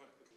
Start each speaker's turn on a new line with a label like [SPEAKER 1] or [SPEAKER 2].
[SPEAKER 1] quick.